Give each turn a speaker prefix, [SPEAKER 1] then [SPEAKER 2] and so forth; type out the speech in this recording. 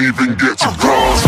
[SPEAKER 1] even get to run.